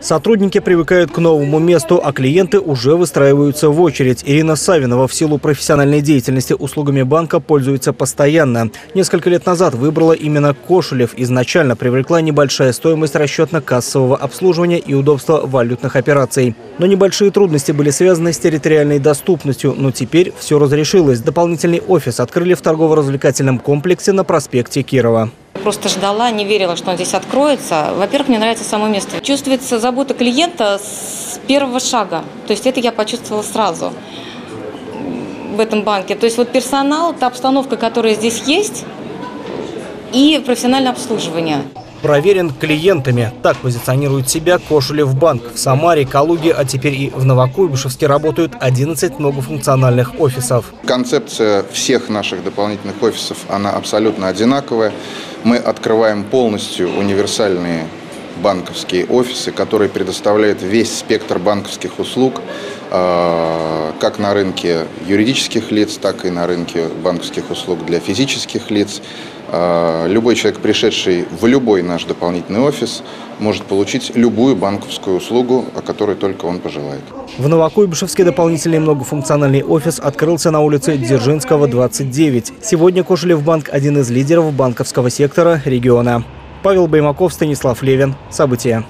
Сотрудники привыкают к новому месту, а клиенты уже выстраиваются в очередь. Ирина Савинова в силу профессиональной деятельности услугами банка пользуется постоянно. Несколько лет назад выбрала именно Кошелев. Изначально привлекла небольшая стоимость расчетно-кассового обслуживания и удобства валютных операций. Но небольшие трудности были связаны с территориальной доступностью. Но теперь все разрешилось. Дополнительный офис открыли в торгово-развлекательном комплексе на проспекте Кирова. Просто ждала, не верила, что он здесь откроется. Во-первых, мне нравится само место. Чувствуется забота клиента с первого шага. То есть это я почувствовала сразу в этом банке. То есть вот персонал, та обстановка, которая здесь есть, и профессиональное обслуживание. Проверен клиентами. Так позиционирует себя Кошелев банк. В Самаре, Калуге, а теперь и в Новокуйбышевске работают 11 многофункциональных офисов. Концепция всех наших дополнительных офисов, она абсолютно одинаковая. Мы открываем полностью универсальные банковские офисы, которые предоставляют весь спектр банковских услуг, как на рынке юридических лиц, так и на рынке банковских услуг для физических лиц. А, любой человек, пришедший в любой наш дополнительный офис, может получить любую банковскую услугу, о которой только он пожелает. В Новокуйбышевске дополнительный многофункциональный офис открылся на улице Дзержинского, 29. Сегодня Кошелев банк – один из лидеров банковского сектора региона. Павел Баймаков, Станислав Левин. События.